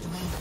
Slain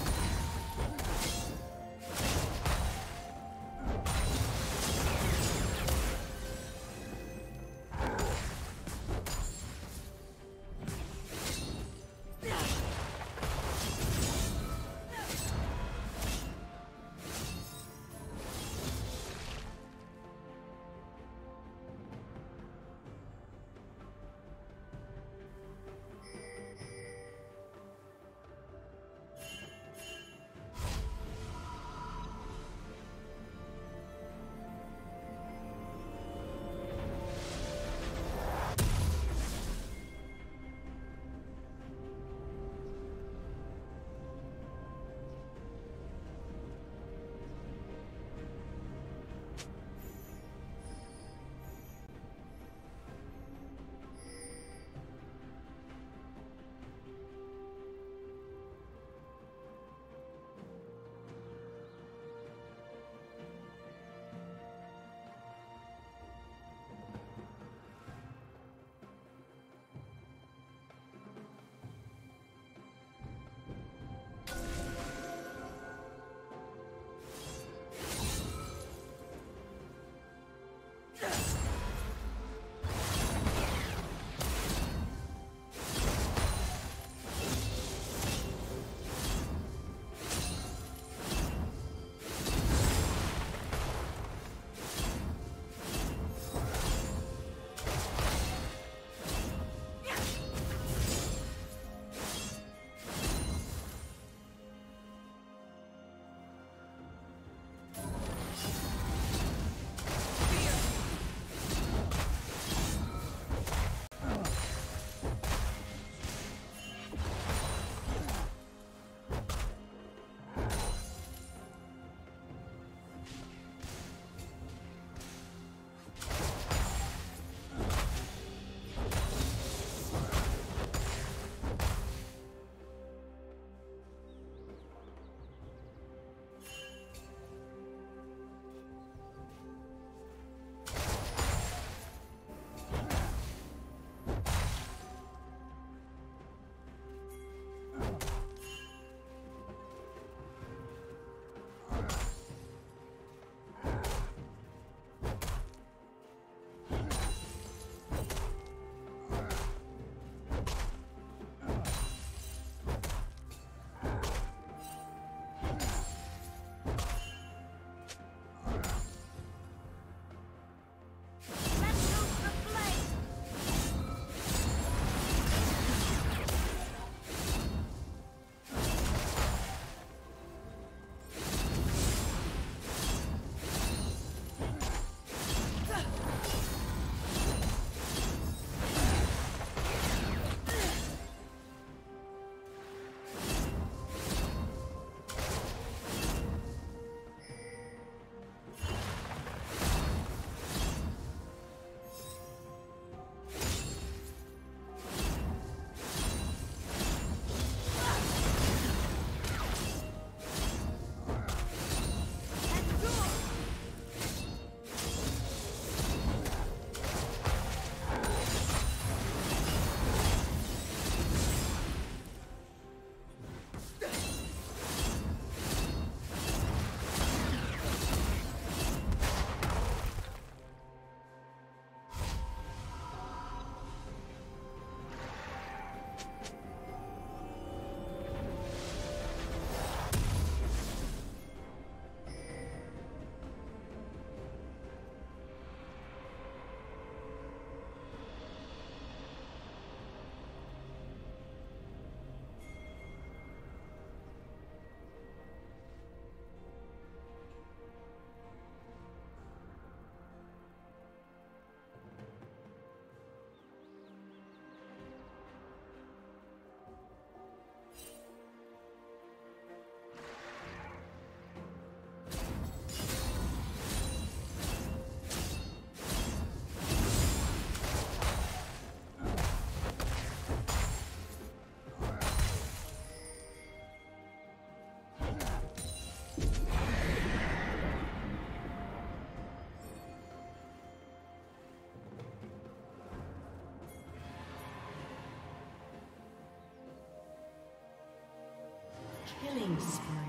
Killing spree.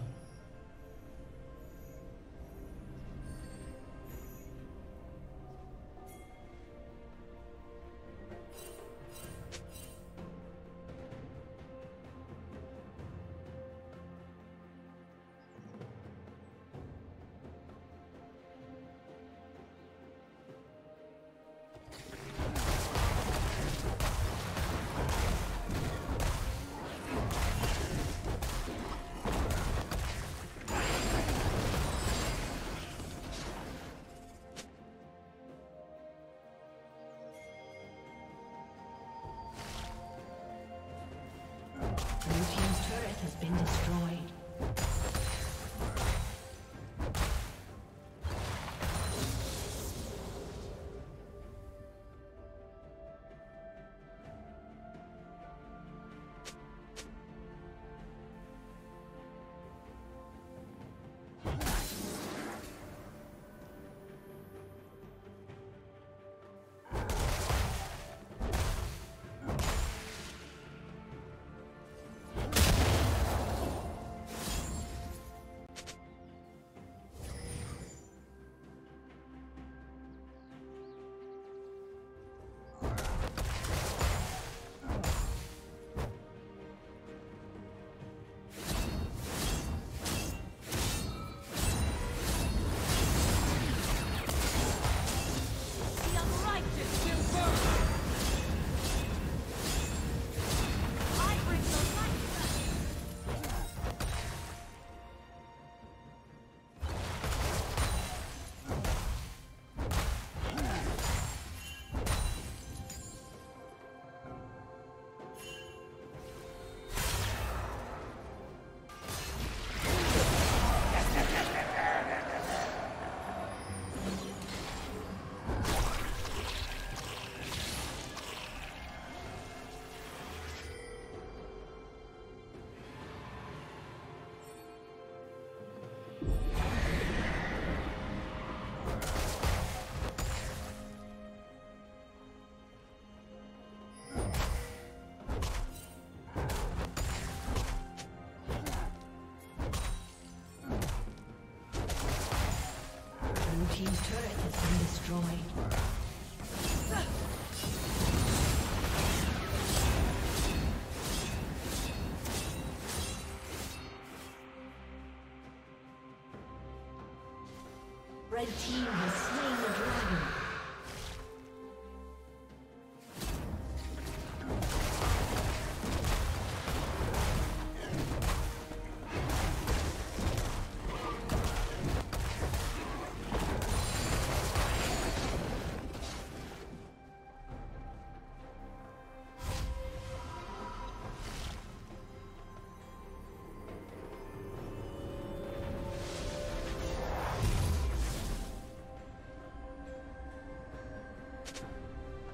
Has been destroyed. Destroyed. Red team has slain